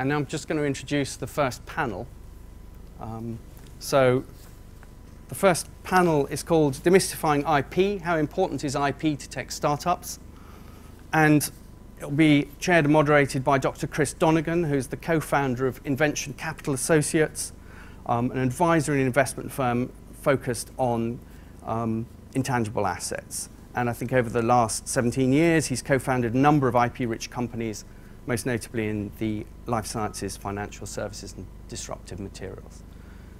and now I'm just going to introduce the first panel. Um, so the first panel is called Demystifying IP, How Important is IP to Tech Startups? And it'll be chaired and moderated by Dr. Chris Donegan, who's the co-founder of Invention Capital Associates, um, an advisory and investment firm focused on um, intangible assets. And I think over the last 17 years, he's co-founded a number of IP-rich companies, most notably in the life sciences, financial services, and disruptive materials.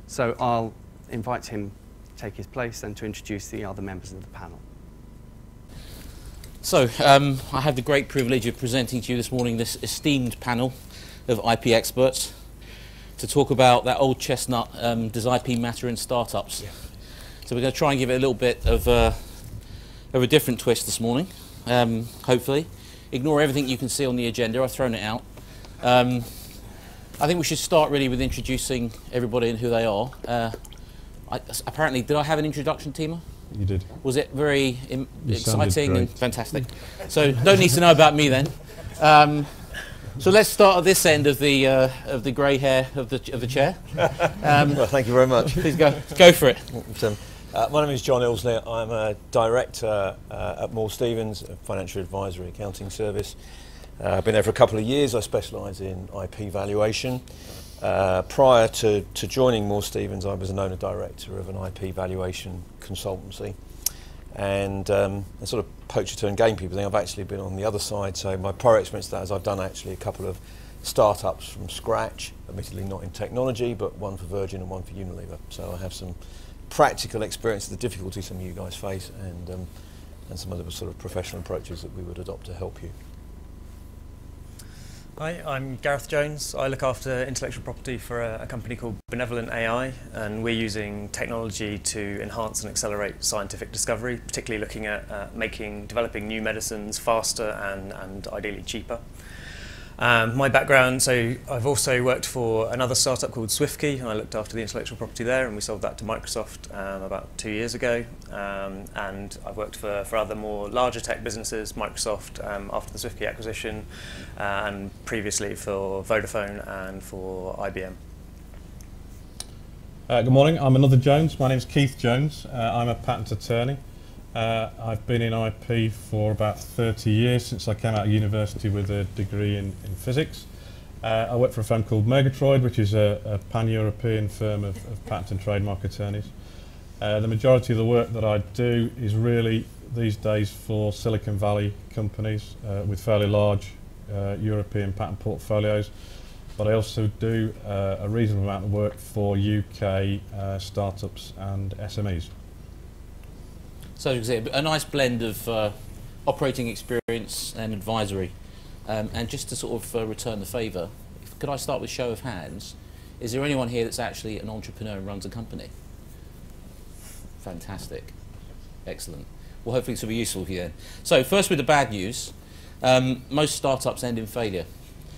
So I'll invite him to take his place and to introduce the other members of the panel. So, um, I have the great privilege of presenting to you this morning this esteemed panel of IP experts to talk about that old chestnut, um, does IP matter in startups? Yeah. So we're going to try and give it a little bit of, uh, of a different twist this morning, um, hopefully. Ignore everything you can see on the agenda, I've thrown it out. Um, I think we should start really with introducing everybody and who they are. Uh, I, apparently, did I have an introduction, Timo? You did. Was it very exciting and fantastic? So don't need to know about me then. Um, so let's start at this end of the uh, of the grey hair of the of the chair. Um, well, thank you very much. Please go go for it. Uh, my name is John Illsley. I'm a director uh, at Moore Stephens, a financial advisory accounting service. Uh, I've been there for a couple of years. I specialise in IP valuation. Uh, prior to, to joining Moore Stephens, I was an owner director of an IP valuation consultancy. And um, I sort of poacher turn game people thing. I've actually been on the other side. So my prior experience that is I've done actually a couple of startups from scratch, admittedly not in technology, but one for Virgin and one for Unilever. So I have some practical experience of the difficulties some of you guys face and, um, and some other sort of professional approaches that we would adopt to help you. Hi, I'm Gareth Jones. I look after intellectual property for a, a, company called Benevolent AI, and we're using technology to enhance and accelerate scientific discovery, particularly looking at uh, making, developing new medicines faster and, and ideally cheaper. Um, my background, so I've also worked for another startup called SwiftKey, and I looked after the intellectual property there, and we sold that to Microsoft um, about two years ago. Um, and I've worked for, for other more larger tech businesses, Microsoft um, after the SwiftKey acquisition, uh, and previously for Vodafone and for IBM. Uh, good morning, I'm another Jones. My name is Keith Jones. Uh, I'm a patent attorney. Uh, I've been in IP for about 30 years since I came out of university with a degree in, in physics. Uh, I work for a firm called Murgitroyd, which is a, a pan-European firm of, of, patent and trademark attorneys. Uh, the majority of the work that I do is really these days for Silicon Valley companies uh, with fairly large uh, European patent portfolios. But I also do uh, a reasonable amount of work for UK startups and SMEs. So a nice blend of uh, operating experience and advisory. Um, and just to sort of uh, return the favour, could I start with show of hands? Is there anyone here that's actually an entrepreneur and runs a company? Fantastic. Excellent. Well, hopefully this will be useful then. So first with the bad news. Um, most startups end in failure.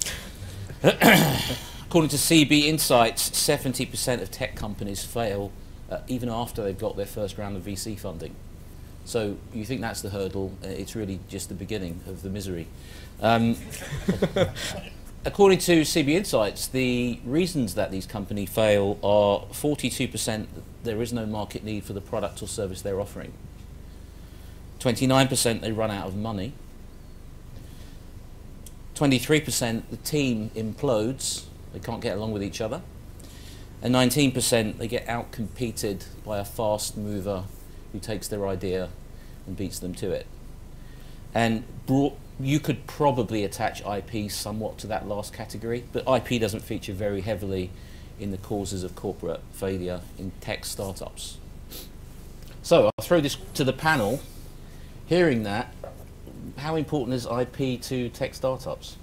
According to CB Insights, 70% of tech companies fail uh, even after they've got their first round of VC funding. So you think that's the hurdle, uh, it's really just the beginning of the misery. Um, according to CB Insights, the reasons that these companies fail are 42% there is no market need for the product or service they're offering. 29% they run out of money. 23% the team implodes, they can't get along with each other. And 19% they get outcompeted by a fast mover who takes their idea and beats them to it. And you could probably attach IP somewhat to that last category, but IP doesn't feature very heavily in the causes of corporate failure in tech startups. So I'll throw this to the panel. Hearing that, how important is IP to tech startups?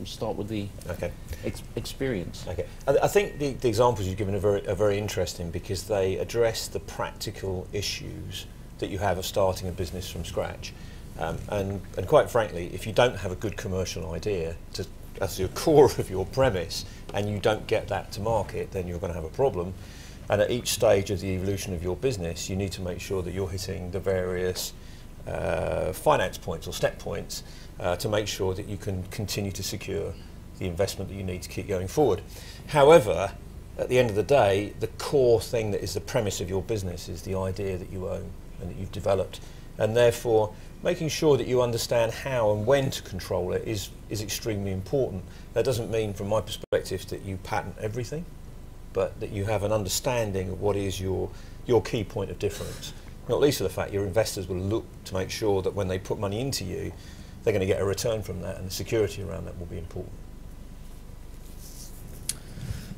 We'll start with the okay. Ex experience. Okay, I, I think the, the, examples you've given are very, are very interesting because they address the practical issues that you have of starting a business from scratch. Um, and, and quite frankly, if you don't have a good commercial idea to, as your core of your premise and you don't get that to market, then you're going to have a problem. And at each stage of the evolution of your business, you need to make sure that you're hitting the various uh, finance points or step points uh, to make sure that you can continue to secure the investment that you need to keep going forward. However, at the end of the day, the core thing that is the premise of your business is the idea that you own and that you've developed. And therefore, making sure that you understand how and when to control it is, is extremely important. That doesn't mean, from my perspective, that you patent everything, but that you have an understanding of what is your, your key point of difference. Not least of the fact your investors will look to make sure that when they put money into you, they're going to get a return from that, and the security around that will be important.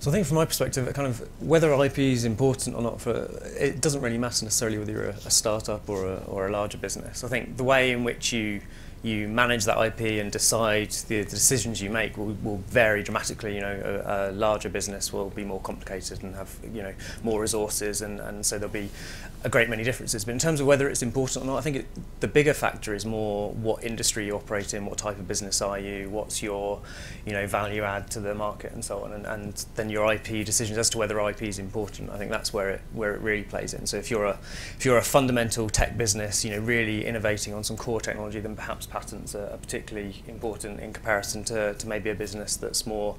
So I think from my perspective, kind of whether IP is important or not, for it doesn't really matter necessarily whether you're a, a startup or a, or a larger business. I think the way in which you you manage that IP and decide the, the decisions you make will, will vary dramatically. You know, a, a larger business will be more complicated and have you know more resources, and, and so there'll be a great many differences. But in terms of whether it's important or not, I think it, the bigger factor is more what industry you operate in, what type of business are you, what's your you know value add to the market, and so on, and, and then your IP decisions as to whether IP is important. I think that's where it where it really plays in. So if you're a if you're a fundamental tech business, you know, really innovating on some core technology, then perhaps patents are, particularly important in comparison to, to maybe a business that's more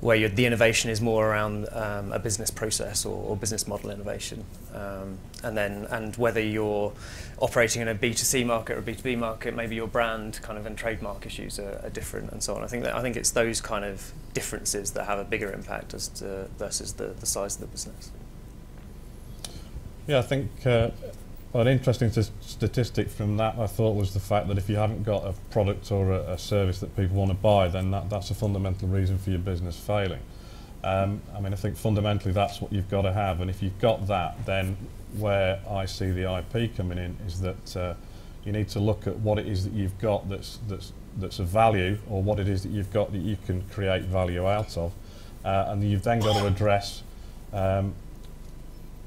where the innovation is more around um, a business process or, or business model innovation. Um, and then, and whether you're operating in a B2C market or a B2B market, maybe your brand kind of and trademark issues are, are different and so on. I think that I think it's those kind of differences that have a bigger impact as to versus the, the size of the business. Yeah, I think uh, well, an interesting statistic from that I thought was the fact that if you haven't got a product or a, a service that people want to buy, then that, that's a fundamental reason for your business failing. Um, I mean, I think fundamentally that's what you've got to have, and if you've got that, then where I see the IP coming in is that uh, you need to look at what it is that you've got that's that's that's of value, or what it is that you've got that you can create value out of, uh, and you've then got to address um,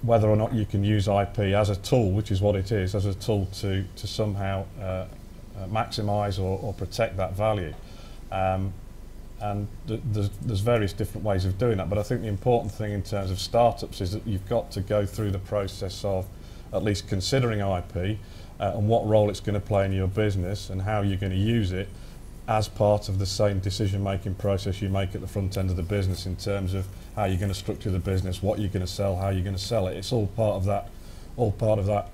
whether or not you can use IP as a tool, which is what it is, as a tool to, to somehow uh, uh, maximise or, or protect that value. Um, and th there's, there's various different ways of doing that, but I think the important thing in terms of startups is that you've got to go through the process of at least considering IP uh, and what role it's going to play in your business and how you're going to use it as part of the same decision making process you make at the front end of the business in terms of how you're going to structure the business, what you're going to sell, how you're going to sell it. It's all part of that, all part of that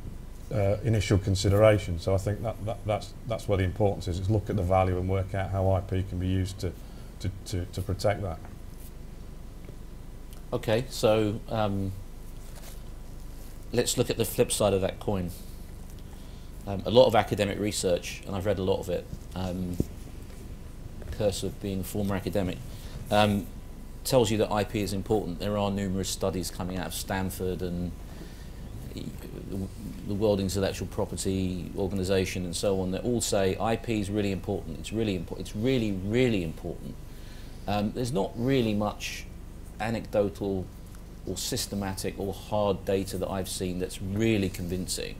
uh, initial consideration. So I think that, that that's that's where the importance is. Is look at the value and work out how IP can be used to to, to, to protect that. Okay, so um, let's look at the flip side of that coin. Um, a lot of academic research, and I've read a lot of it. Um, curse of being a former academic, um, tells you that IP is important. There are numerous studies coming out of Stanford and the World Intellectual Property Organization and so on that all say IP is really important. It's really important. It's really, really important. Um, there's not really much anecdotal or systematic or hard data that I've seen that's really convincing.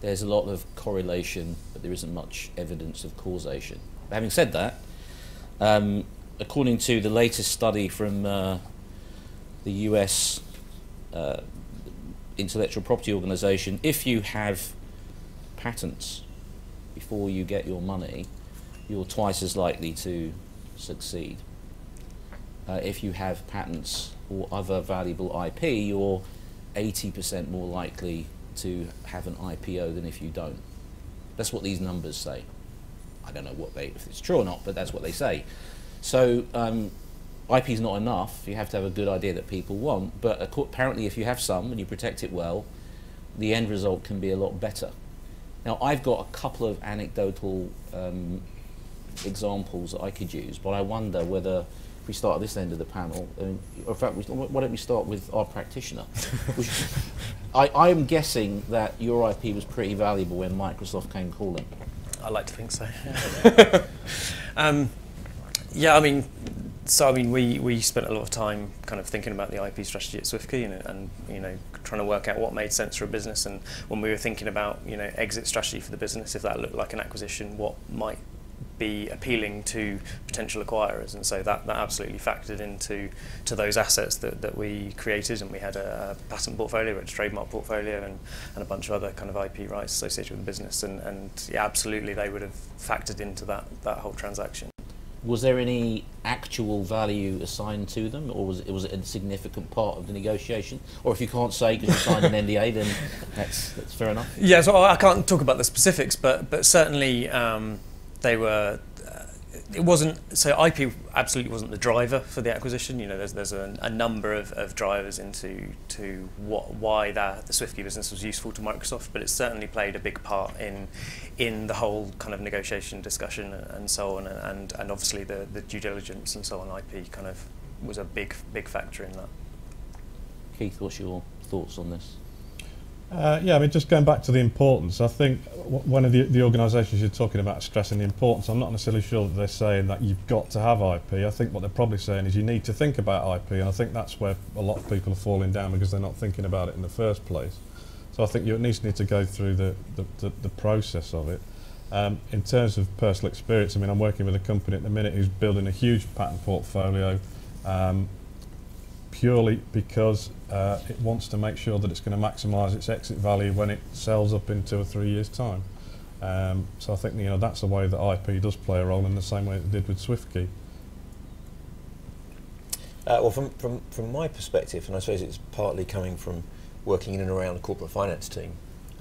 There's a lot of correlation, but there isn't much evidence of causation. Having said that, um, according to the latest study from uh, the US uh, Intellectual Property Organization, if you have patents before you get your money, you're twice as likely to succeed. Uh, if you have patents or other valuable IP, you're 80% more likely to have an IPO than if you don't. That's what these numbers say. I don't know what they, if it's true or not, but that's what they say. So um, IP is not enough. You have to have a good idea that people want. But apparently, if you have some and you protect it well, the end result can be a lot better. Now, I've got a couple of anecdotal um, examples that I could use, but I wonder whether if we start at this end of the panel, or in fact, we, why don't we start with our practitioner? I, am guessing that your IP was pretty valuable when Microsoft came calling. I like to think so. um, yeah, I mean, so I mean, we, we spent a lot of time kind of thinking about the IP strategy at SwiftKey and, and you know trying to work out what made sense for a business. And when we were thinking about you know exit strategy for the business, if that looked like an acquisition, what might be appealing to potential acquirers, and so that, that absolutely factored into to those assets that, that we created, and we had a, patent portfolio, a trademark portfolio, and, and a bunch of other kind of IP rights associated with the business, and, and yeah, absolutely they would have factored into that that whole transaction. was there any actual value assigned to them, or was it, was it a significant part of the negotiation? Or if you can't say because you signed an NDA, then that's, that's fair enough. Yeah, so I can't talk about the specifics, but but certainly um, they were. Uh, it wasn't so IP absolutely wasn't the driver for the acquisition. You know, there's there's a, a number of, of drivers into to what why that the SwiftKey business was useful to Microsoft, but it certainly played a big part in in the whole kind of negotiation discussion and so on, and and obviously the the due diligence and so on. IP kind of was a big big factor in that. Keith, what's your thoughts on this? Uh, yeah, I mean, just going back to the importance, I think one of the, the organisations you're talking about stressing the importance, I'm not necessarily sure that they're saying that you've got to have IP. I think what they're probably saying is you need to think about IP, and I think that's where a lot of people are falling down because they're not thinking about it in the first place. So I think you at least need to go through the, the, the, the process of it. Um, in terms of personal experience, I mean, I'm working with a company at the minute who's building a huge patent portfolio. Um, purely because uh, it wants to make sure that it's going to maximise its exit value when it sells up in two or three years' time. Um, so I think you know that's the way that IP does play a role in the same way it did with SwiftKey. Uh, well, from, from, from my perspective, and I suppose it's partly coming from working in and around the corporate finance team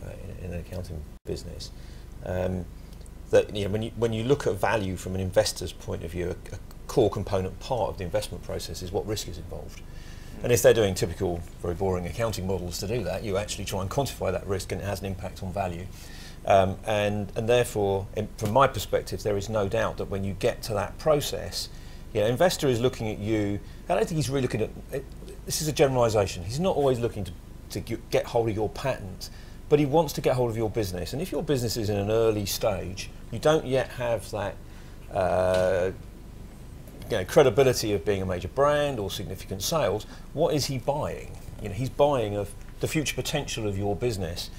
uh, in, in, an accounting business, um, that you know, when, you, when you look at value from an investor's point of view, a, a core component part of the investment process is what risk is involved. And if they're doing typical, very boring accounting models to do that, you actually try and quantify that risk and it has an impact on value. Um, and, and therefore, in, from my perspective, there is no doubt that when you get to that process, you know, investor is looking at you. I don't think he's really looking at. It, this is a generalisation. He's not always looking to, to get hold of your patent, but he wants to get hold of your business. And if your business is in an early stage, you don't yet have that uh, you know, credibility of being a major brand or significant sales, what is he buying? You know, he's buying of the future potential of your business.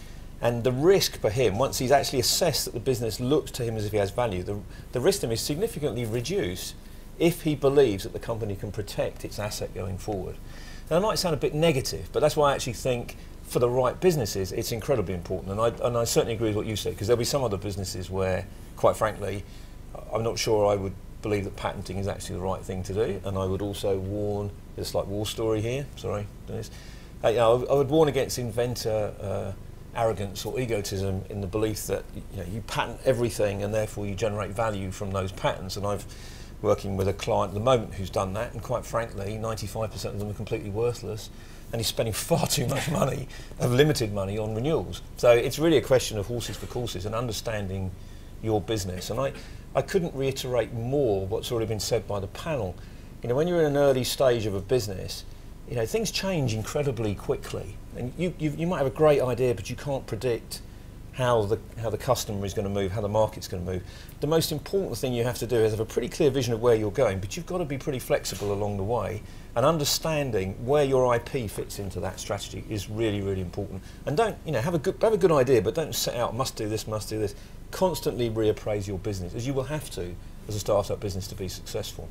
And the risk for him, once he's actually assessed that the business looks to him as if he has value, the, the risk to him is significantly reduced if he believes that the company can protect its asset going forward. Now, that might sound a bit negative, but that's why I actually think for the right businesses, it's incredibly important. And I, and I certainly agree with what you said, because there'll be some other businesses where, quite frankly, I'm not sure I would believe that patenting is actually the right thing to do, and I would also warn. It's like war story here. Sorry. Uh, you know, I, I, would warn against inventor uh, arrogance or egotism in the belief that you, know, you patent everything and therefore you generate value from those patents. And I've working with a client at the moment who's done that, and quite frankly, 95% of them are completely worthless. And he's spending far too much money, of limited money, on renewals. So it's really a question of horses for courses and understanding your business. And I, I couldn't reiterate more what's already been said by the panel. You know, when you're in an early stage of a business, you know, things change incredibly quickly. And you, you, you might have a great idea, but you can't predict how the, how the customer is going to move, how the market's going to move. The most important thing you have to do is have a pretty clear vision of where you're going, but you've got to be pretty flexible along the way. And understanding where your IP fits into that strategy is really, really important. And don't, you know, have a good, have a good idea, but don't set out, must do this, must do this constantly reappraise your business, as you will have to as a startup business to be successful.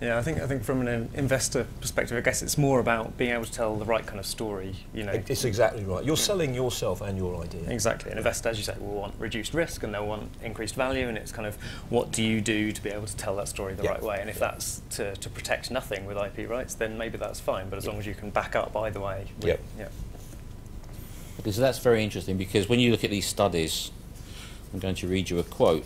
Yeah, I think I think from an investor perspective, I guess it's more about being able to tell the right kind of story. You know, it's exactly right. You're selling yourself and your idea. Exactly. An investor, as you say, will want reduced risk and they'll want increased value, and it's kind of what do you do to be able to tell that story the yeah. right way? And if yeah. that's to, to protect nothing with IP rights, then maybe that's fine. But as yeah. long as you can back up either way, yeah. yeah. Okay, so that's very interesting because when you look at these studies, I'm going to read you a quote.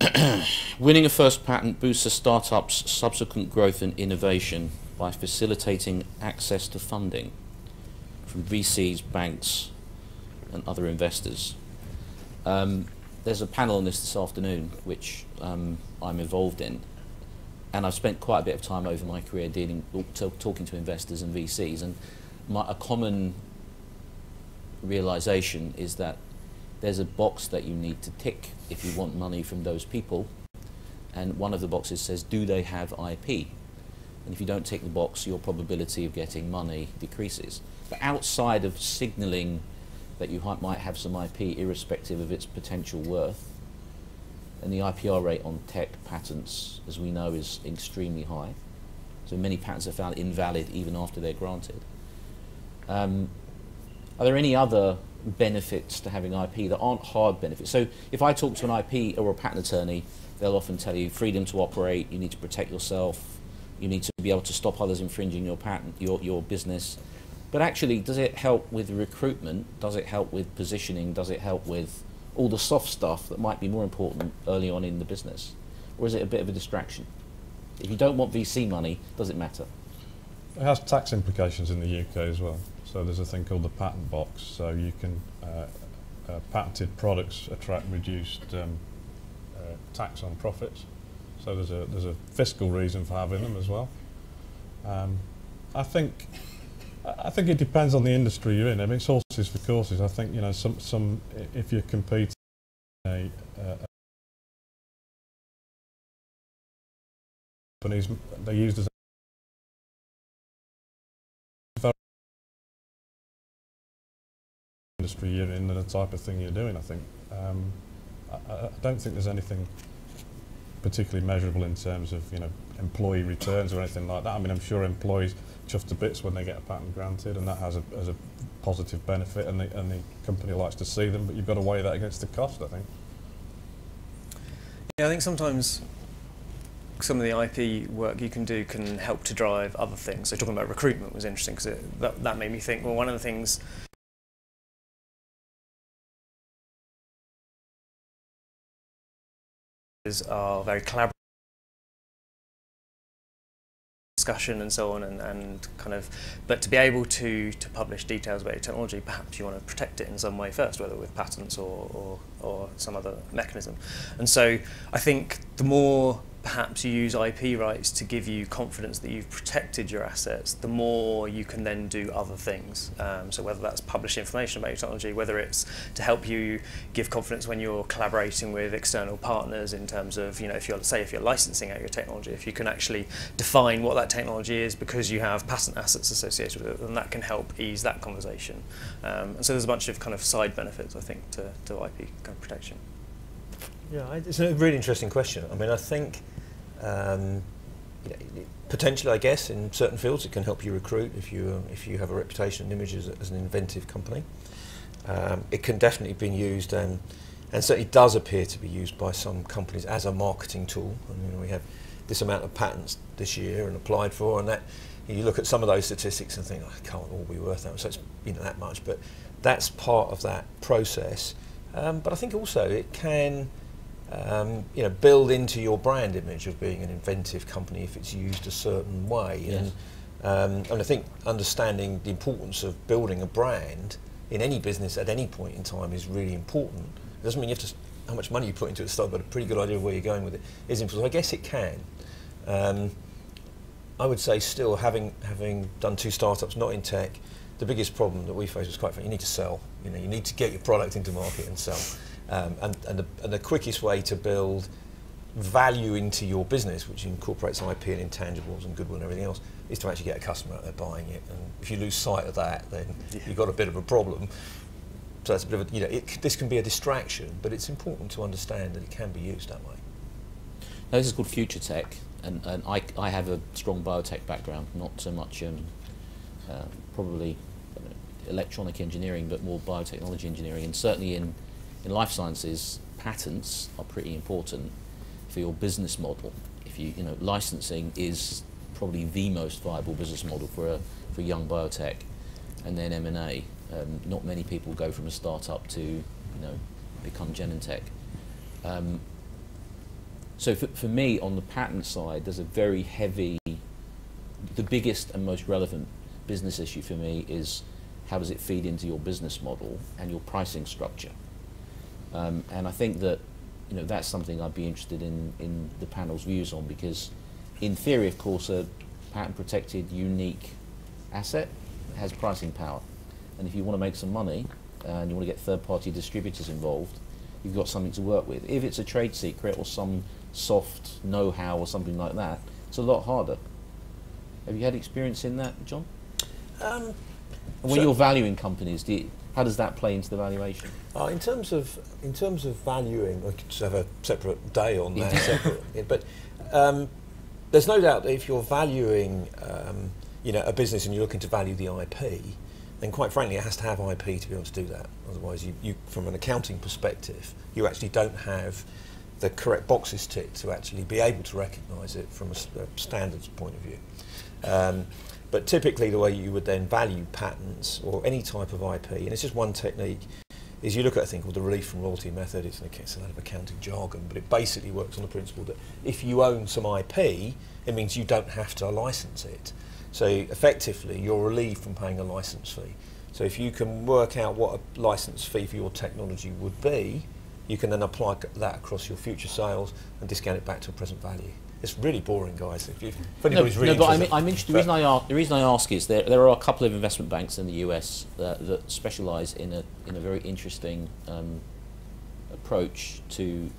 Winning a first patent boosts a startup's subsequent growth and innovation by facilitating access to funding from VCs, banks, and other investors. Um, there's a panel on this this afternoon, which um, I'm involved in, and I've spent quite a bit of time over my career dealing, talking to investors and VCs, and my, a common realization is that there's a box that you need to tick if you want money from those people. And one of the boxes says, do they have IP? And if you don't tick the box, your probability of getting money decreases. But outside of signaling that you might have some IP irrespective of its potential worth, and the IPR rate on tech patents, as we know, is extremely high. So many patents are found invalid even after they're granted. Um, are there any other benefits to having IP that aren't hard benefits. So if I talk to an IP or a patent attorney, they'll often tell you freedom to operate, you need to protect yourself, you need to be able to stop others infringing your patent, your, your business. But actually, does it help with recruitment? Does it help with positioning? Does it help with all the soft stuff that might be more important early on in the business? Or is it a bit of a distraction? If you don't want VC money, does it matter? It has tax implications in the UK as well. So there's a thing called the patent box. So you can uh, uh, patented products attract reduced um, uh, tax on profits. So there's a there's a fiscal reason for having them as well. Um, I think I think it depends on the industry you're in. I mean, it's horses for courses. I think you know some some if you're competing a, uh, companies they're used as industry you're in and the type of thing you're doing. I think um, I, I don't think there's anything particularly measurable in terms of you know employee returns or anything like that. I mean, I'm sure employees chuffed to bits when they get a patent granted, and that has a, has a positive benefit, and the, and the company likes to see them. But you've got to weigh that against the cost, I think. Yeah, I think sometimes some of the IP work you can do can help to drive other things. So talking about recruitment was interesting because that, that made me think. Well, one of the things are very collaborative discussion and so on and, and kind of but to be able to to publish details about your technology perhaps you want to protect it in some way first whether with patents or or, or some other mechanism. And so I think the more perhaps you use IP rights to give you confidence that you've protected your assets, the more you can then do other things. Um, so whether that's publish information about your technology, whether it's to help you give confidence when you're collaborating with external partners in terms of, you know, if you're, say, if you're licensing out your technology, if you can actually define what that technology is because you have patent assets associated with it, then that can help ease that conversation. Um, and so there's a bunch of kind of side benefits, I think, to, to IP kind of protection. Yeah, it's a really interesting question. I mean, I think um, you know, potentially, I guess, in certain fields, it can help you recruit if you if you have a reputation and image as, as an inventive company. Um, it can definitely be used, and and certainly does appear to be used by some companies as a marketing tool. I mean, we have this amount of patents this year and applied for, and that you look at some of those statistics and think, oh, it can't all be worth that. So it's you know that much, but that's part of that process. Um, but I think also it can um, you know, build into your brand image of being an inventive company if it's used a certain way. Yes. And, um, and I think understanding the importance of building a brand in any business at any point in time is really important. It doesn't mean you have to, how much money you put into it start, but a pretty good idea of where you're going with it is important. I guess it can. Um, I would say still having, having done two startups, not in tech, the biggest problem that we face was quite frankly, you need to sell. You know, you need to get your product into market and sell. Um, and, and, the, and the quickest way to build value into your business, which incorporates IP and intangibles and goodwill and everything else, is to actually get a customer out there buying it. And if you lose sight of that, then yeah. you've got a bit of a problem. So that's a bit of a, you know, it, this can be a distraction, but it's important to understand that it can be used that way. Now, this is called future tech, and, and I, I have a strong biotech background, not so much um, uh, probably electronic engineering, but more biotechnology engineering, and certainly in in life sciences, patents are pretty important for your business model. If you, you know, licensing is probably the most viable business model for a, for young biotech, and then M&A. Um, not many people go from a startup to, you know, become Genentech. Um, so for, for me, on the patent side, there's a very heavy, the biggest and most relevant business issue for me is how does it feed into your business model and your pricing structure. Um, and I think that you know that's something I'd be interested in in the panel's views on because, in theory, of course, a patent protected, unique asset has pricing power, and if you want to make some money uh, and you want to get third-party distributors involved, you've got something to work with. If it's a trade secret or some soft know-how or something like that, it's a lot harder. Have you had experience in that, John? Um, when so you're valuing companies, do you, how does that play into the valuation? Uh, in terms of in terms of valuing, I could have a separate day on that. separate, but um, there's no doubt that if you're valuing, um, you know, a business and you're looking to value the IP, then quite frankly, it has to have IP to be able to do that. Otherwise, you, you from an accounting perspective, you actually don't have the correct boxes ticked to actually be able to recognise it from a standards point of view. Um, but typically, the way you would then value patents or any type of IP, and it's just one technique, is you look at a thing called the relief from royalty method. It's, an, it's a lot of accounting jargon, but it basically works on the principle that if you own some IP, it means you don't have to license it. So effectively, you're relieved from paying a license fee. So if you can work out what a license fee for your technology would be, you can then apply that across your future sales and discount it back to a present value. It's really boring, guys. If, you, if No, really no, but I'm, interested- I'm interested. The reason, I ask, the reason I ask is there, there are a couple of investment banks in the US that, that specialise in a, in a very interesting um, approach to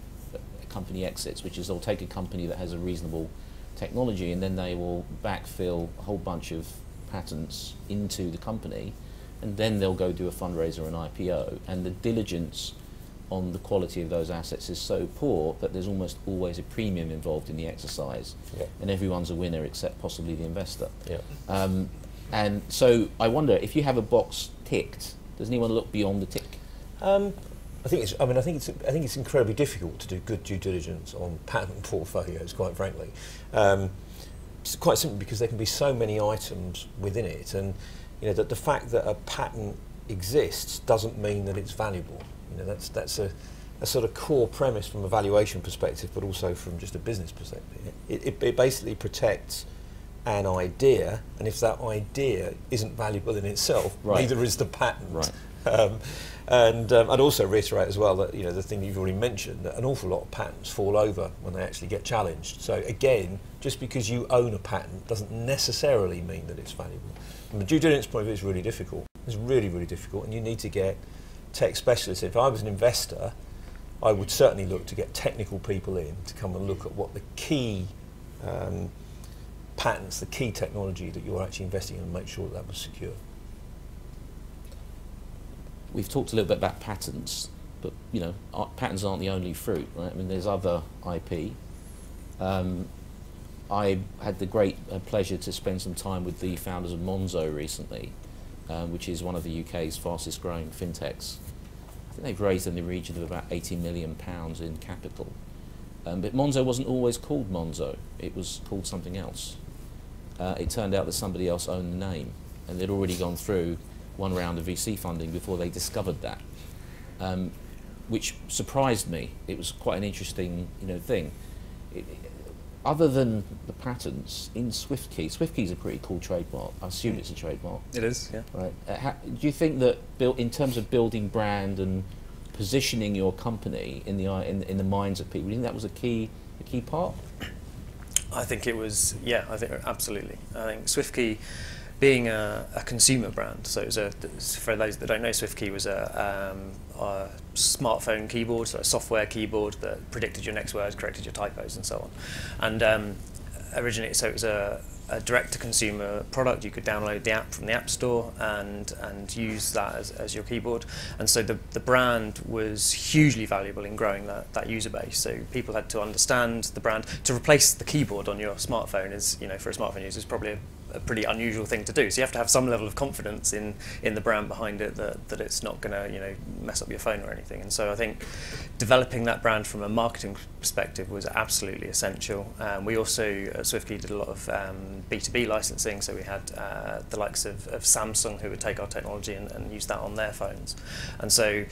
company exits, which is they'll take a company that has a reasonable technology and then they will backfill a whole bunch of patents into the company and then they'll go do a fundraiser or an IPO. And the diligence on the quality of those assets is so poor that there's almost always a premium involved in the exercise Yeah. and everyone's a winner except possibly the investor. Yeah. Um, and so I wonder if you have a box ticked, does anyone look beyond the tick? Um, I think it's. I mean, I think it's. I think it's incredibly difficult to do good due diligence on patent portfolios. Quite frankly, um, it's quite simply because there can be so many items within it, and you know that the fact that a patent exists doesn't mean that it's valuable. You know, that's that's a, a sort of core premise from a valuation perspective, but also from just a business perspective. It, it, it basically protects an idea, and if that idea isn't valuable in itself, Right. neither is the patent. Right. Um, and um, I'd also reiterate as well that you know the thing you've already mentioned that an awful lot of patents fall over when they actually get challenged. So again, just because you own a patent doesn't necessarily mean that it's valuable. From a due diligence point of view, it's really difficult. It's really really difficult, and you need to get tech specialists. If I was an investor, I would certainly look to get technical people in to come and look at what the key um, patents, the key technology that you're actually investing in, and make sure that, that was secure. We've talked a little bit about patents, but you know, patents aren't the only fruit, right? I mean, there's other IP. Um, I had the great uh, pleasure to spend some time with the founders of Monzo recently, um, which is one of the UK's fastest growing fintechs. I think they've raised in the region of about 80 million pounds in capital. Um, but Monzo wasn't always called Monzo, it was called something else. Uh, it turned out that somebody else owned the name, and they'd already gone through one round of VC funding before they discovered that, um, which surprised me. It was quite an interesting, you know, thing. It, other than the patents in SwiftKey, SwiftKey is a pretty cool trademark. I assume it's a trademark, It is, yeah. right? Uh, do you think that in terms of building brand and positioning your company in the in, in the minds of people, do you think that was a key a key part? I think it was, yeah, I think absolutely. I think SwiftKey, being a, a consumer brand, so it was a, for those that don't know, SwiftKey was a, um, a smartphone keyboard, so a software keyboard that predicted your next words, corrected your typos, and so on. And um, originally, so it was a, a direct-to-consumer product. You could download the app from the App Store and and use that as, as your keyboard. And so the, the brand was hugely valuable in growing that, that user base. So people had to understand the brand. To replace the keyboard on your smartphone is, you know, for a smartphone user is probably a, a pretty unusual thing to do. So you have to have some level of confidence in, in the brand behind it that, that it's not going to, you know, mess up your phone or anything. And so I think developing that brand from a marketing perspective was absolutely essential. Um, we also at SwiftKey did a lot of um, B2B licensing, so we had uh, the likes of, of Samsung who would take our technology and, and use that on their phones. And so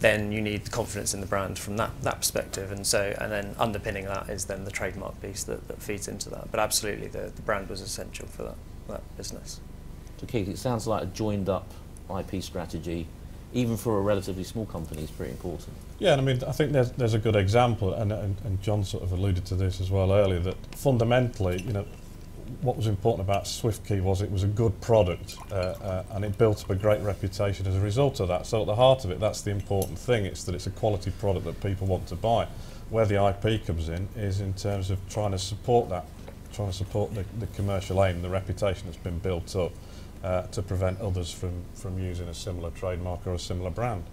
then you need confidence in the brand from that, that perspective. And so and then underpinning that is then the trademark piece that, that feeds into that. But absolutely the, the brand was essential for that, that business. So Keith, it sounds like a joined up IP strategy, even for a relatively small company, is pretty important. Yeah, and I mean, I think there's, there's a good example, and, and, and John sort of alluded to this as well earlier, that fundamentally, you know, what was important about SwiftKey was it was a good product, uh, uh, and it built up a great reputation as a result of that. So at the heart of it, that's the important thing. It's that it's a quality product that people want to buy. Where the IP comes in is in terms of trying to support that, trying to support the, the commercial aim, the reputation that's been built up, uh, to prevent others from, from using a similar trademark or a similar brand.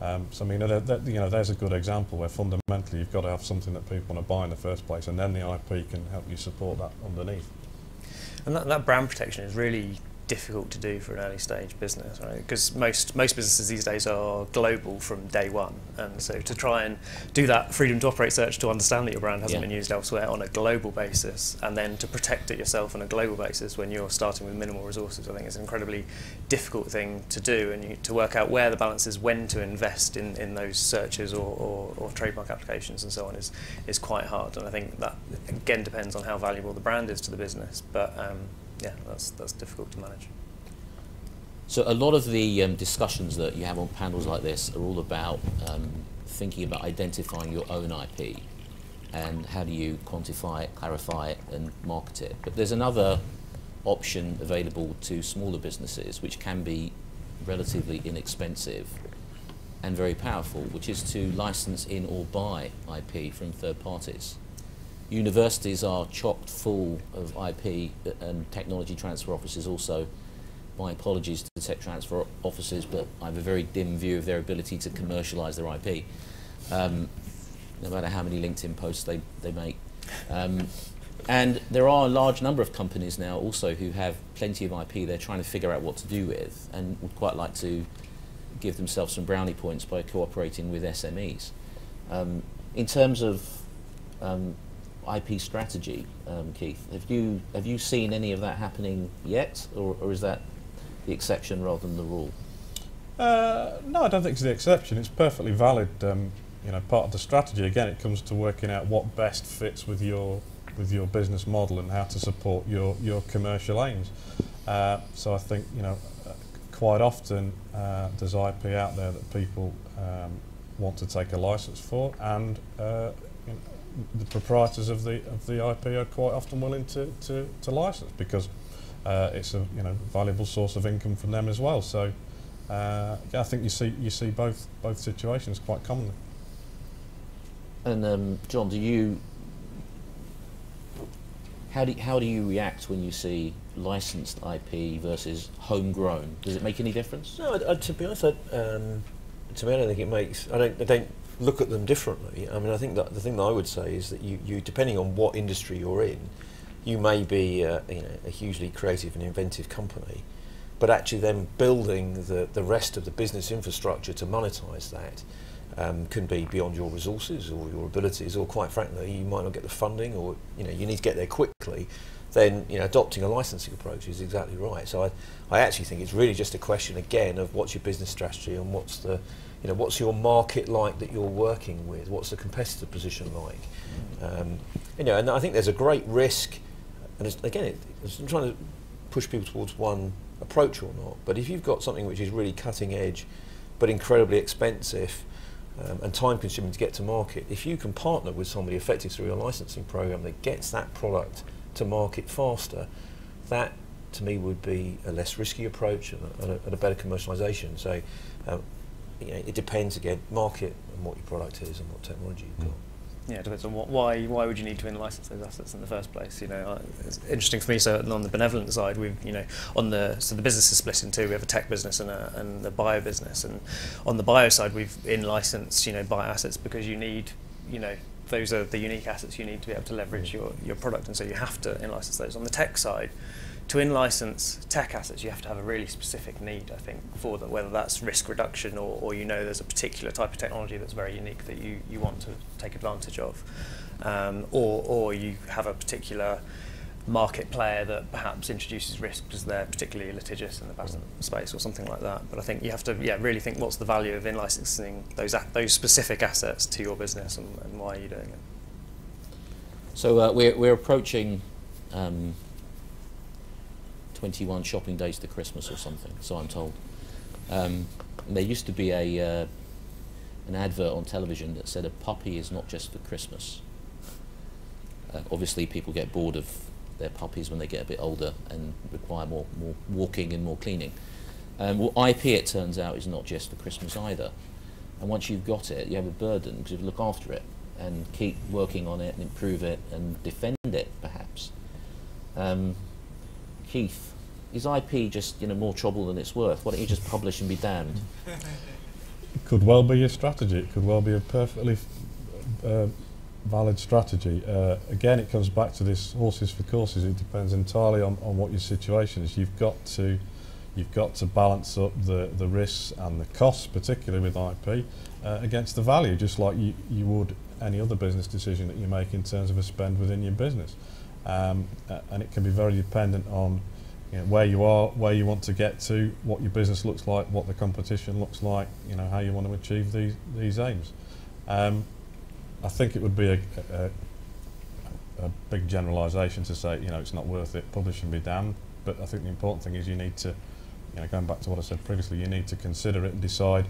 Um, so I mean, you know, there's a good example where fundamentally you've got to have something that people want to buy in the first place, and then the IP can help you support that underneath. And that, that brand protection is really difficult to do for an early stage business, right? Because most most businesses these days are global from day one, and so to try and do that freedom to operate search to understand that your brand hasn't Yeah. been used elsewhere on a global basis, and then to protect it yourself on a global basis when you're starting with minimal resources, I think is an incredibly difficult thing to do, and you, to work out where the balance is, when to invest in, in those searches or, or, or trademark applications and so on is is quite hard, and I think that again depends on how valuable the brand is to the business, but. Um, yeah, that's that's difficult to manage. So a lot of the um, discussions that you have on panels like this are all about um, thinking about identifying your own IP and how do you quantify it, clarify it, and market it. But there's another option available to smaller businesses, which can be relatively inexpensive and very powerful, which is to license in or buy IP from third parties. Universities are chocked full of IP and technology transfer offices also. My apologies to the tech transfer offices, but I have a very dim view of their ability to commercialise their IP, um, no matter how many LinkedIn posts they, they make. Um, and there are a large number of companies now also who have plenty of IP they're trying to figure out what to do with and would quite like to give themselves some brownie points by cooperating with SMEs. Um, in terms of um, IP strategy, um, Keith, have you have you seen any of that happening yet, or, or is that the exception rather than the rule? Uh, no, I don't think it's the exception. It's perfectly valid. Um, you know, part of the strategy. Again, it comes to working out what best fits with your with your business model and how to support your your commercial aims. Uh, so I think you know, quite often uh, there's IP out there that people um, want to take a license for, and uh, you know, the proprietors of the of the IP are quite often willing to to, to license because uh, it's a you know valuable source of income from them as well. So. Uh, yeah, I think you see you see both both situations quite commonly. And um, John, do you how do how do you react when you see licensed IP versus homegrown? Does it make any difference? No, I, I, to be honest, I, um, to me, I don't think it makes. I don't. I don't look at them differently. I mean, I think that the thing that I would say is that you, you depending on what industry you're in, you may be uh, you know a hugely creative and inventive company, but actually then building the the rest of the business infrastructure to monetize that. Um, can be beyond your resources or your abilities, or quite frankly, you might not get the funding, or you know you need to get there quickly. Then you know adopting a licensing approach is exactly right. So I, I actually think it's really just a question again of what's your business strategy and what's the, you know, what's your market like that you're working with, what's the competitive position like, um, you know, and I think there's a great risk, and it's, again, it, I'm trying to push people towards one approach or not. But if you've got something which is really cutting edge, but incredibly expensive um, and time consuming to get to market, if you can partner with somebody effectively through a licensing program that gets that product to market faster, that to me would be a less risky approach and a, and a, and a better commercialisation. So um, you know, it depends again, market and what your product is and what technology you've got. Mm. Yeah, it depends on what, why why would you need to in-license those assets in the first place? You know, uh, it's interesting for me. So on the benevolent side, we've you know on the so the business is split in two. We have a tech business and a and the bio business. And on the bio side, we've in-licensed you know bio assets because you need you know those are the unique assets you need to be able to leverage mm. your your product, and so you have to in-license those. On the tech side, to in-license tech assets, you have to have a really specific need, I think, for them, whether that's risk reduction or, or you know there's a particular type of technology that's very unique that you, you want to take advantage of. Um, or, or you have a particular market player that perhaps introduces risk because they're particularly litigious in the patent space or something like that. But I think you have to yeah, really think what's the value of in-licensing those, those specific assets to your business and, and why are you doing it. So uh, we're we're approaching um, 21 shopping days to Christmas or something. So I'm told. Um, there used to be a uh, an advert on television that said a puppy is not just for Christmas. Uh, obviously, people get bored of their puppies when they get a bit older and require more more walking and more cleaning. Um, well, IP, it turns out, is not just for Christmas either. And once you've got it, you have a burden because you have to look after it and keep working on it and improve it and defend it, perhaps. Um, Keith, is IP just you know more trouble than it's worth? Why don't you just publish and be damned? It could well be a strategy. It could well be a perfectly uh, valid strategy. Uh, again, it comes back to this horses for courses. It depends entirely on, on what your situation is. You've got to you've got to balance up the, the risks and the costs, particularly with IP, uh, against the value, just like you, you would any other business decision that you make in terms of a spend within your business. Um, and it can be very dependent on you know, where you are, where you want to get to, what your business looks like, what the competition looks like, you know, how you want to achieve these, these aims. Um, I think it would be a, a, a big generalisation to say, you know, it's not worth it, publishing be damned. But I think the important thing is you need to, you know, going back to what I said previously, you need to consider it and decide,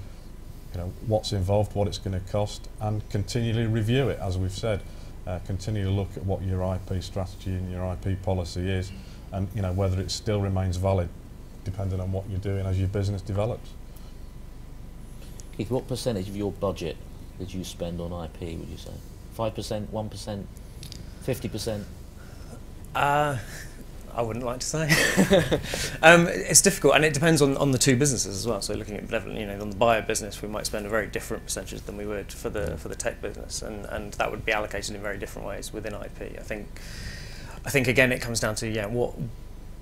you know, what's involved, what it's going to cost, and continually review it, as we've said. Uh, continue to look at what your IP strategy and your IP policy is, and you know whether it still remains valid, depending on what you're doing as your business develops. Keith, what percentage of your budget did you spend on IP? Would you say five percent, one percent, fifty percent? I wouldn't like to say. um, it's difficult, and it depends on, on the two businesses as well. So looking at you know, on the buyer business, we might spend a very different percentage than we would for the for the tech business, and, and that would be allocated in very different ways within IP. I think, I think again, it comes down to yeah, what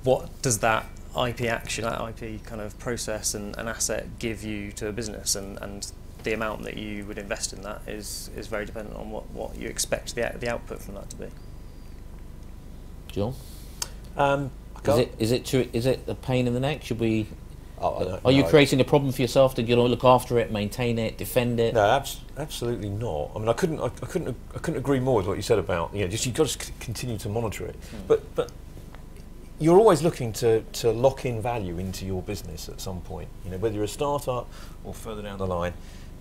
what does that IP action, that IP kind of process and, and asset give you to a business, and, and the amount that you would invest in that is is very dependent on what, what you expect the the output from that to be. John? Um, Is it is it too, is it a pain in the neck? Should we? Oh, Are you creating a problem for yourself to you know look after it, maintain it, defend it? No, abs- absolutely not. I mean, I couldn't, I, I couldn't, I couldn't agree more with what you said about, you know, just you've got to c- continue to monitor it. But, but you're always looking to, to lock in value into your business at some point. You know, whether you're a startup or further down the line.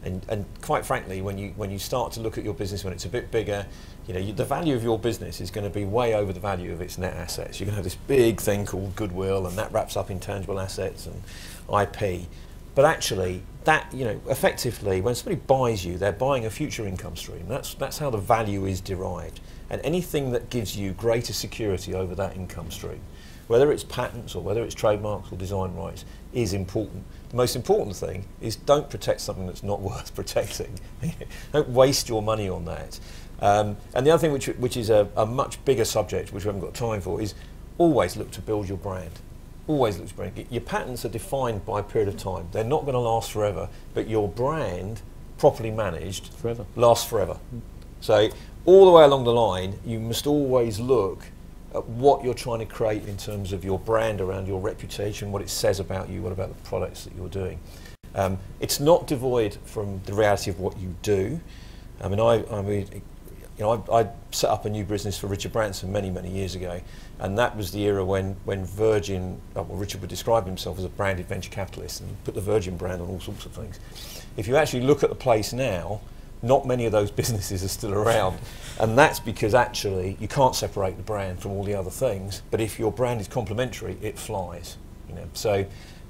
And, and quite frankly, when you when you start to look at your business when it's a bit bigger, you know, you, the value of your business is going to be way over the value of its net assets. You're going to have this big thing called goodwill, and that wraps up intangible assets and IP. But actually, that you know, effectively, when somebody buys you, they're buying a future income stream. That's that's how the value is derived. And anything that gives you greater security over that income stream, whether it's patents or whether it's trademarks or design rights, is important. The most important thing is don't protect something that's not worth protecting. don't waste your money on that. Um, and the other thing, which which is a, a much bigger subject, which we haven't got time for, is always look to build your brand always looks brand. Your patents are defined by a period of time. They're not going to last forever, but your brand, properly managed, Forever. lasts forever. So all the way along the line, you must always look what you're trying to create in terms of your brand around your reputation, what it says about you, what about the products that you're doing. Um, it's not devoid from the reality of what you do. I mean, I, I mean, you know, I, I set up a new business for Richard Branson many, many years ago, and that was the era when, when Virgin, uh, well, Richard would describe himself as a branded venture capitalist and put the Virgin brand on all sorts of things. If you actually look at the place now, not many of those businesses are still around, and that's because actually you can't separate the brand from all the other things. But if your brand is complementary, it flies. You know, so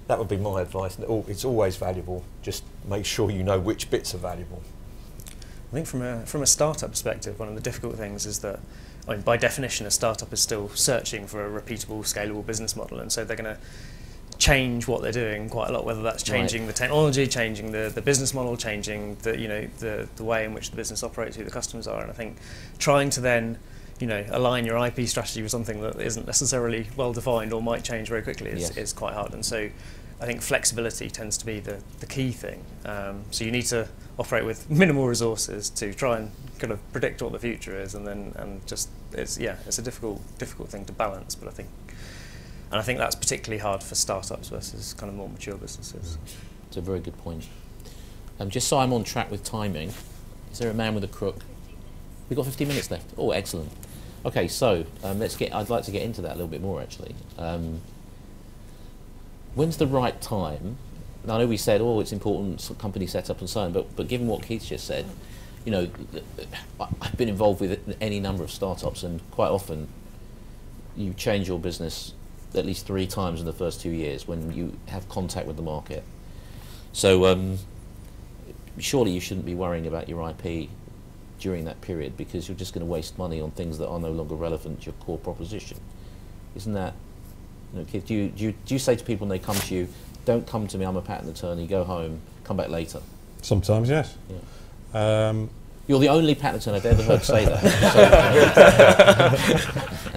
that would be my advice. And oh, It's always valuable. Just make sure you know which bits are valuable. I think from a from a startup perspective, one of the difficult things is that, I mean, by definition, a startup is still searching for a repeatable, scalable business model, and so they're going to change what they're doing quite a lot. Whether that's Right. changing the technology, changing the, the business model, changing the you know the the way in which the business operates, who the customers are, and I think trying to then you know align your IP strategy with something that isn't necessarily well defined or might change very quickly is, Yes. is quite hard. And so I think flexibility tends to be the, the key thing. Um, so you need to operate with minimal resources to try and kind of predict what the future is, and then and just it's yeah, it's a difficult difficult thing to balance. But I think, and I think that's particularly hard for startups versus kind of more mature businesses. It's a very good point. Um, just so I'm on track with timing, is there a man with a crook? We've got 15 minutes left. Oh, excellent. Okay, so um, let's get. I'd like to get into that a little bit more actually. Um, when's the right time? Now, I know we said, oh, it's important, company setup and so on, but, but given what Keith just said, you know, I've been involved with any number of startups, and quite often you change your business at least three times in the first two years when you have contact with the market. So um, surely you shouldn't be worrying about your IP during that period because you're just going to waste money on things that are no longer relevant to your core proposition. Isn't that? You know, Keith, do you, do you do you say to people when they come to you, "Don't come to me. I'm a patent attorney. Go home. Come back later." Sometimes, yes. Yeah. Um, You're the only patent attorney I've ever heard say that.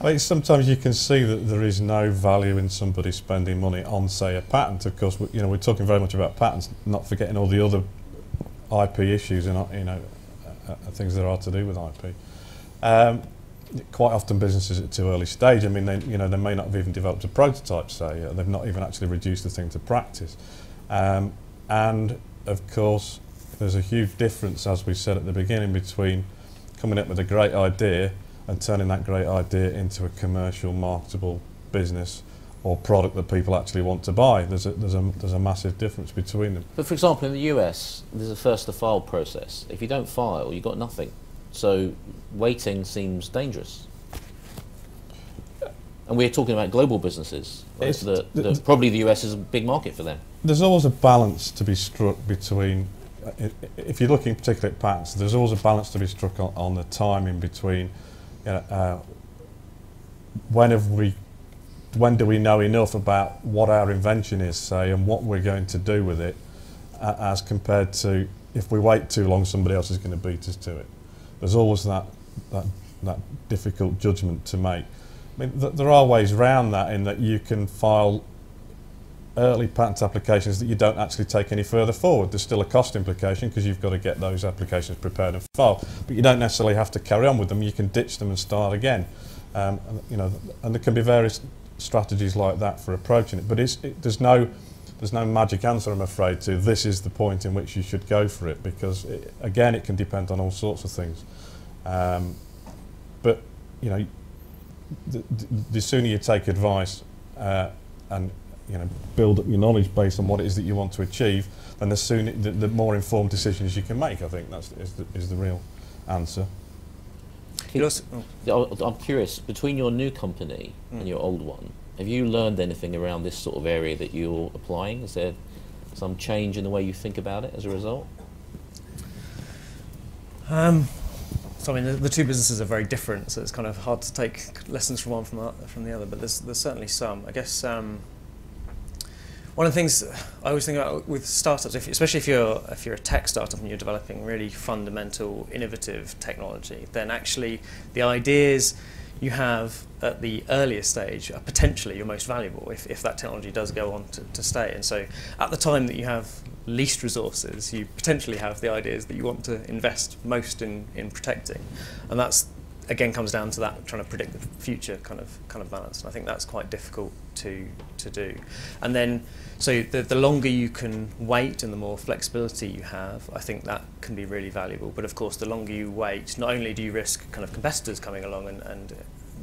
I think sometimes you can see that there is no value in somebody spending money on, say, a patent. Of course, you know, we're talking very much about patents, not forgetting all the other IP issues and you know uh, uh, things that are to do with IP. Um, quite often, businesses at too early stage. I mean, they, you know, they may not have even developed a prototype. Say, uh, they've not even actually reduced the thing to practice. Um, and of course, there's a huge difference, as we said at the beginning, between coming up with a great idea and turning that great idea into a commercial, marketable business or product that people actually want to buy. There's a, there's a, there's a massive difference between them. But for example, in the US, there's a first to file process. If you don't file, you've got nothing. So waiting seems dangerous. And we're talking about global businesses. Right? The, th- the, probably the US is a big market for them. There's always a balance to be struck between, if you're looking particularly at patents, there's always a balance to be struck on, on the timing between, uh, when have we, when do we know enough about what our invention is, say, and what we're going to do with it, uh, as compared to if we wait too long, somebody else is going to beat us to it. There's always that that, that difficult judgment to make. I mean, th- there are ways around that in that you can file early patent applications that you don't actually take any further forward. There's still a cost implication because you've got to get those applications prepared and filed, but you don't necessarily have to carry on with them. You can ditch them and start again. Um, and, you know, and there can be various strategies like that for approaching it. But it, there's no there's no magic answer, I'm afraid, to this is the point in which you should go for it because it, again, it can depend on all sorts of things. Um, but you know, the, the, the sooner you take advice uh, and you know build up your knowledge based on what it is that you want to achieve, then the sooner the, the more informed decisions you can make. I think that's is the, is the real answer. You'd also- oh. I- I'm curious, between your new company and your old one, have you learned anything around this sort of area that you're applying? Is there some change in the way you think about it as a result? Um, so I mean, the, the two businesses are very different, so it's kind of hard to take lessons from one from the, from the other. But there's there's certainly some. I guess um, one of the things I always think about with startups, if, especially if you're if you're a tech startup and you're developing really fundamental, innovative technology, then actually the ideas you have at the earlier stage are potentially your most valuable if, if that technology does go on to, to stay. And so at the time that you have least resources, you potentially have the ideas that you want to invest most in, in protecting. And that's again comes down to that trying to predict the future kind of kind of balance. And I think that's quite difficult to to do. And then so the the longer you can wait and the more flexibility you have, I think that can be really valuable. But of course, the longer you wait, not only do you risk kind of competitors coming along and, and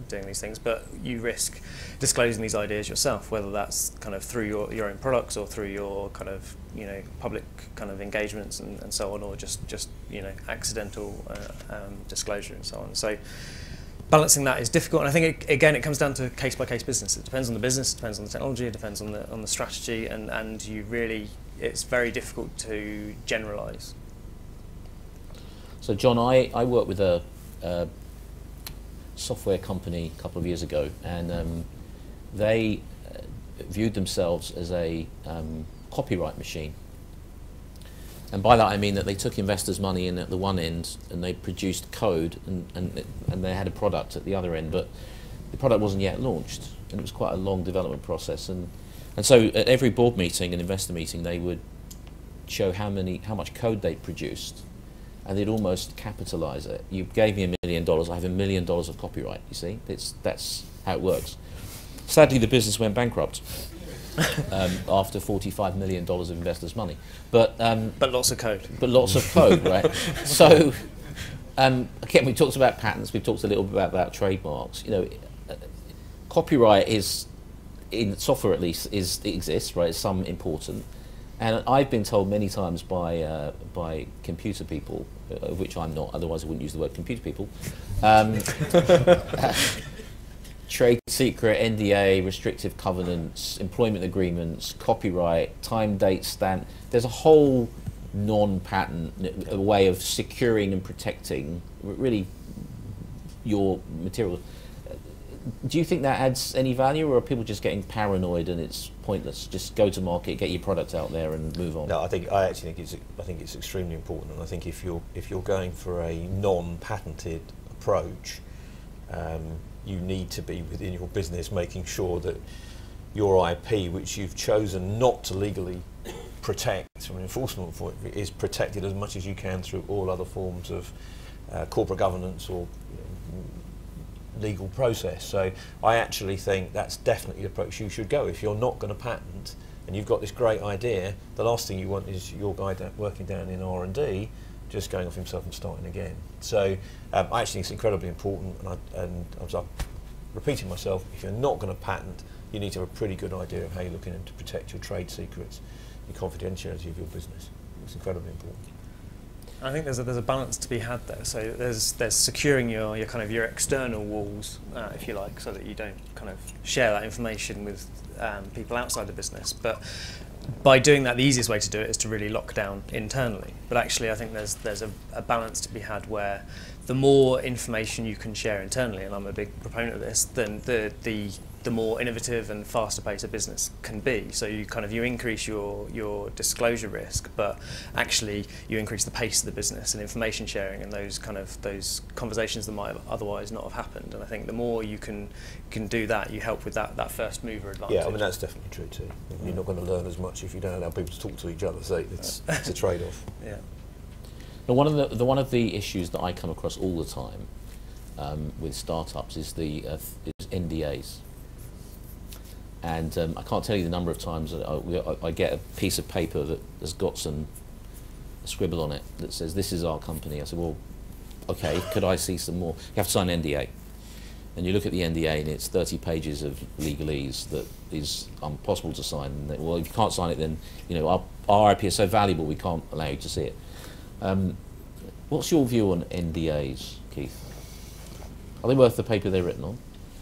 doing these things, but you risk disclosing these ideas yourself, whether that's kind of through your, your own products or through your kind of you know public kind of engagements and, and so on, or just just you know accidental uh, um, disclosure and so on. So balancing that is difficult, and I think it, again it comes down to case by case business. It depends on the business, it depends on the technology, it depends on the on the strategy, and and you really it's very difficult to generalize. So, John, I, I worked with a, a software company a couple of years ago, and um, they uh, viewed themselves as a um, copyright machine. And by that I mean that they took investors' money in at the one end and they produced code and, and, and they had a product at the other end, but the product wasn't yet launched. And it was quite a long development process. And, and so at every board meeting and investor meeting, they would show how, many, how much code they produced and they'd almost capitalize it. You gave me a million dollars, I have a million dollars of copyright, you see? It's, that's how it works. Sadly, the business went bankrupt um, after $45 million of investors' money. But, um, But lots of code. but lots of code, right? So, um, again, we talked about patents, we've talked a little bit about, about trademarks. You know, uh, copyright is, in software at least, is it exists, right? It's some important. And I've been told many times by, uh, by computer people, of which I'm not, otherwise I wouldn't use the word computer people, um, trade secret, NDA, restrictive covenants, employment agreements, copyright, time, date, stamp. There's a whole non-patent way of securing and protecting really your material. Do you think that adds any value, or are people just getting paranoid and it's pointless? Just go to market, get your product out there, and move on. No, I think I actually think it's I think it's extremely important, and I think if you're if you're going for a non-patented approach, um, you need to be within your business making sure that your IP, which you've chosen not to legally protect from an enforcement point is protected as much as you can through all other forms of uh, corporate governance or you know, legal process. So I actually think that's definitely the approach you should go. If you're not going to patent and you've got this great idea, the last thing you want is your guy working down in R&D just going off himself and starting again. So um, I actually think it's incredibly important, and, I, and I'm, I'm repeating myself, if you're not going to patent, you need to have a pretty good idea of how you're looking to protect your trade secrets, your confidentiality of your business. It's incredibly important. I think there's a, there's a balance to be had there. So there's there's securing your, your kind of your external walls, uh, if you like, so that you don't kind of share that information with um, people outside the business. But by doing that, the easiest way to do it is to really lock down internally. But actually, I think there's there's a, a balance to be had where the more information you can share internally, and I'm a big proponent of this, then the the the more innovative and faster pace a business can be. So you kind of you increase your your disclosure risk, but actually you increase the pace of the business and information sharing and those kind of those conversations that might have otherwise not have happened. And I think the more you can can do that, you help with that that first mover advantage. Yeah, I mean that's definitely true too. You're not going to learn as much if you don't allow people to talk to each other. So it's, it's a trade-off. yeah. Now, one of the, the one of the issues that I come across all the time um, with startups is the uh, is NDAs. And um, I can't tell you the number of times that I, I, get a piece of paper that has got some scribble on it that says this is our company. I said, well, okay, could I see some more? You have to sign an NDA. And you look at the NDA and it's 30 pages of legalese that is impossible to sign. They, well, if you can't sign it, then you know our, our IP is so valuable we can't allow you to see it. Um, what's your view on NDAs, Keith? Are they worth the paper they're written on?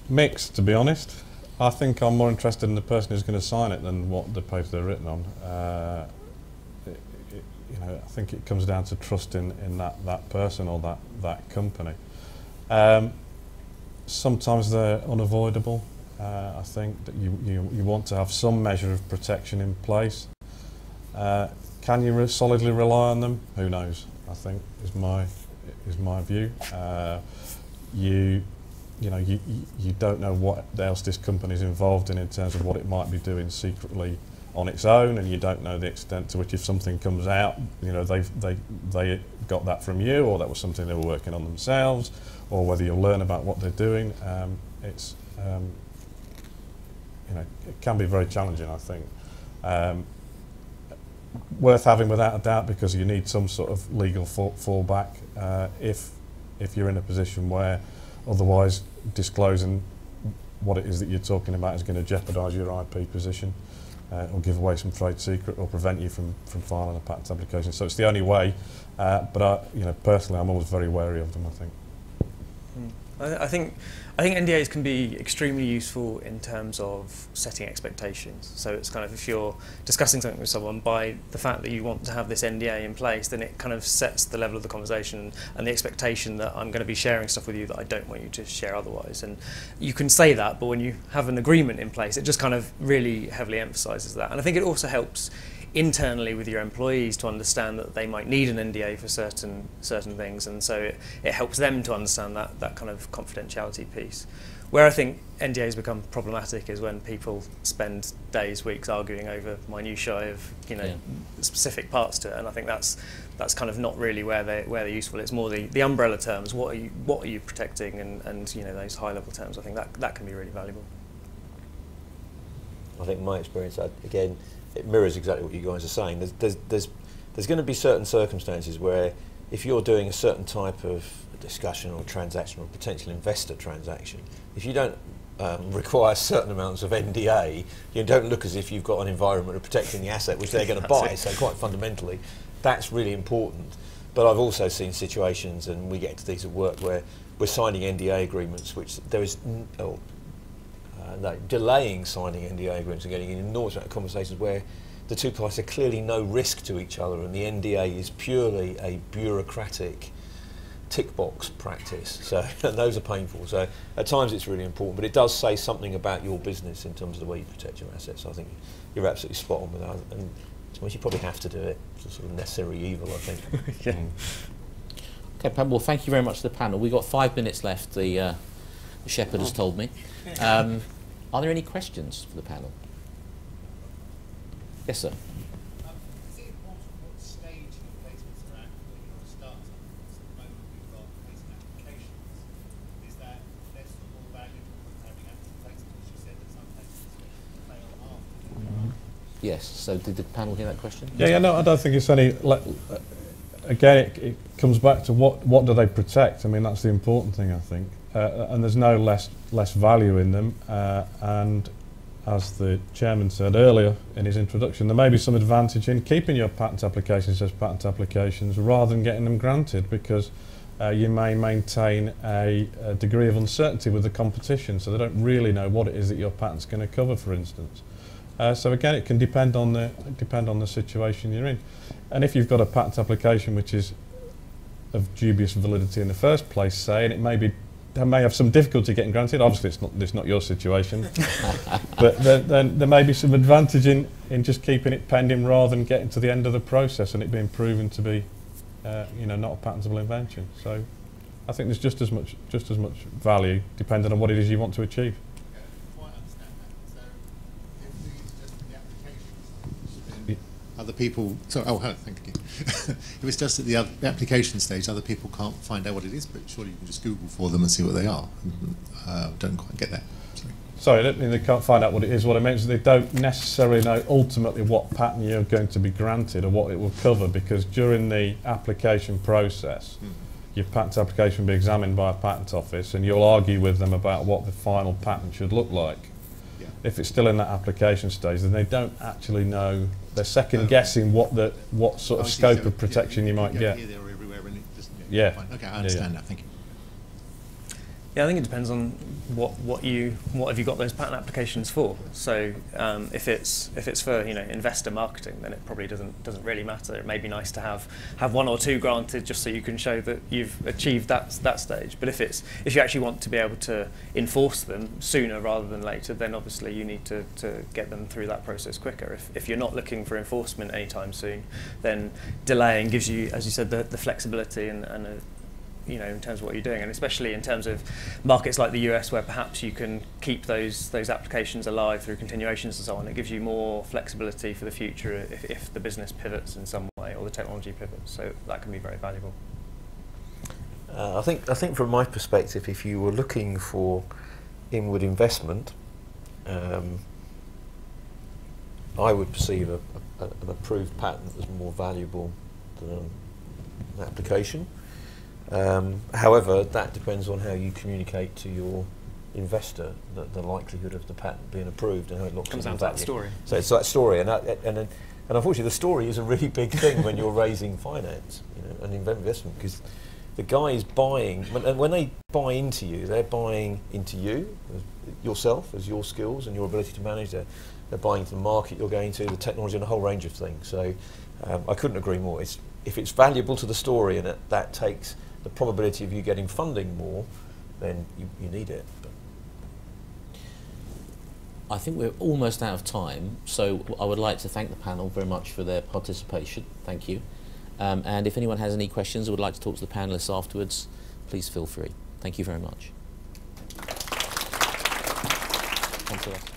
Mixed, to be honest. I think I'm more interested in the person who's going to sign it than what the paper they're written on. Uh, it, it, you know, I think it comes down to trust in, in that, that person or that, that company. Um, sometimes they're unavoidable. Uh, I think that you, you, you want to have some measure of protection in place. Uh, can you re solidly rely on them? Who knows? I think is my is my view. Uh, you you know you, you don't know what else this company is involved in in terms of what it might be doing secretly on its own, and you don't know the extent to which if something comes out, you know they they they got that from you, or that was something they were working on themselves, or whether you'll learn about what they're doing. Um, it's um, you know it can be very challenging, I think. Um, worth having without a doubt because you need some sort of legal fall, fallback uh, if if you're in a position where otherwise disclosing what it is that you're talking about is going to jeopardise your IP position uh, or give away some trade secret or prevent you from, from filing a patent application. So it's the only way, uh, but I, you know, personally I'm always very wary of them, I think. I, think I think NDAs can be extremely useful in terms of setting expectations. So it's kind of if you're discussing something with someone, by the fact that you want to have this NDA in place, then it kind of sets the level of the conversation and the expectation that I'm going to be sharing stuff with you that I don't want you to share otherwise. And you can say that, but when you have an agreement in place, it just kind of really heavily emphasises that. And I think it also helps internally with your employees to understand that they might need an NDA for certain certain things, and so it, it helps them to understand that that kind of confidentiality piece. Where I think NDAs become problematic is when people spend days, weeks arguing over minutiae of you know Yeah. specific parts to it, and I think that's that's kind of not really where they where they're useful. It's more the, the umbrella terms. What are you what are you protecting, and, and you know those high level terms. I think that that can be really valuable. I think my experience, again, it mirrors exactly what you guys are saying. There's, there's, there's, there's going to be certain circumstances where if you're doing a certain type of discussion or transaction or potential investor transaction, if you don't um, require certain amounts of NDA, you don't look as if you've got an environment of protecting the asset which they're going to buy. it. So quite fundamentally, that's really important. But I've also seen situations, and we get into these at work, where we're signing NDA agreements, which there is n- oh, uh, no, delaying signing NDA agreements and getting an enormous amount of conversations where the two parties are clearly no risk to each other, and the NDA is purely a bureaucratic tick box practice. So and those are painful. So at times it's really important, but it does say something about your business in terms of the way you protect your assets. I think you're absolutely spot on with that. And suppose you probably have to do it. It's a sort of necessary evil, I think. Yeah. Mm. Okay, Pam, well, thank you very much to the panel. We've got five minutes left, the, uh, the shepherd has told me. Um, are there any questions for the panel? Yes, sir. Um, is it important what stage your placements are at when you're a startup? Because at the moment we've got placement applications. Is that less or more valuable than having active placements? You said that some places fail after. Yes, so did the panel hear that question? Yeah, yeah, no, I don't think it's any. Le- uh, again, it, it comes back to what what do they protect? I mean, that's the important thing, I think. Uh, and there's no less less value in them. Uh, and as the chairman said earlier in his introduction, there may be some advantage in keeping your patent applications as patent applications rather than getting them granted because. Uh, you may maintain a, a degree of uncertainty with the competition, so they don't really know what it is that your patent's going to cover, for instance. Uh, so again, it can depend on the depend on the situation you're in. And if you've got a patent application which is of dubious validity in the first place, say, and it may be it may have some difficulty getting granted. Obviously, it's not it's not your situation, but then, then there may be some advantage in, in just keeping it pending rather than getting to the end of the process and it being proven to be, uh, you know, not a patentable invention. So, I think there's just as much just as much value depending on what it is you want to achieve. Okay, quite understand that. So if we just the applications, then other people, so, oh, hello, thank you. if it's just at the, application stage, other people can't find out what it is, but surely you can just Google for them and see what they are. Uh, don't quite get that. Sorry. Sorry, I don't mean they can't find out what it is. What I meant is they don't necessarily know ultimately what patent you're going to be granted or what it will cover because during the application process, your patent application will be examined by a patent office and you'll argue with them about what the final patent should look like. Yeah. If it's still in that application stage, then they don't actually know. They're second Okay. guessing what the what sort Oh, of scope So, of protection yeah, you might yeah, get. There, or everywhere, and it doesn't. Yeah. Fine. Okay, I understand yeah. that. Thank you. Yeah, I think it depends on what, what you what have you got those patent applications for. So um, if it's if it's for you know investor marketing, then it probably doesn't doesn't really matter. It may be nice to have have one or two granted just so you can show that you've achieved that that stage. But if it's if you actually want to be able to enforce them sooner rather than later, then obviously you need to, to get them through that process quicker. If if you're not looking for enforcement anytime soon, then delaying gives you, as you said, the, the flexibility and, and a, you know, in terms of what you're doing, and especially in terms of markets like the US, where perhaps you can keep those those applications alive through continuations and so on. It gives you more flexibility for the future if, if the business pivots in some way or the technology pivots. So that can be very valuable. Uh, I think I think from my perspective, if you were looking for inward investment, um, I would perceive a, a, an approved patent as more valuable than an application. Um, however, that depends on how you communicate to your investor the, the likelihood of the patent being approved and how it looks. Comes down to that story. So it's that story, and that, and and unfortunately, the story is a really big thing when you're raising finance, you know, and investment because the guy is buying when, and when they buy into you, they're buying into you, yourself, as your skills and your ability to manage. They're, they're buying into the market you're going to, the technology, and a whole range of things. So um, I couldn't agree more. It's, if it's valuable to the story and it, that takes the probability of you getting funding more, then you, you need it. But I think we're almost out of time, so I would like to thank the panel very much for their participation. Thank you. Um, and if anyone has any questions or would like to talk to the panelists afterwards, please feel free. Thank you very much. Thanks a lot.